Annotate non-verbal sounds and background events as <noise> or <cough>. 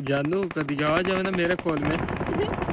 जानू कदी आ जाओ ना मेरे खोल में। <laughs>